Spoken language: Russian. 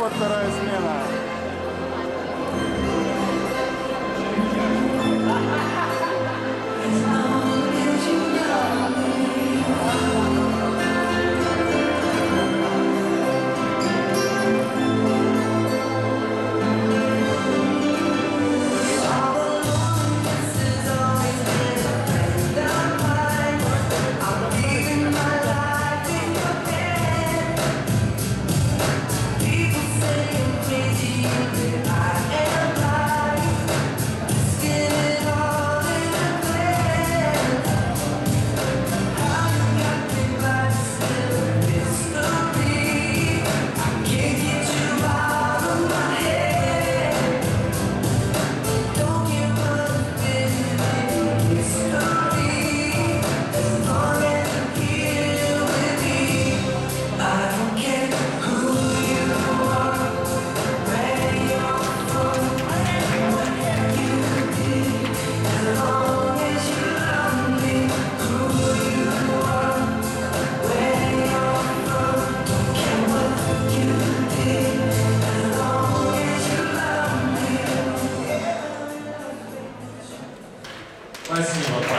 вот вторая смена. Assim, sim.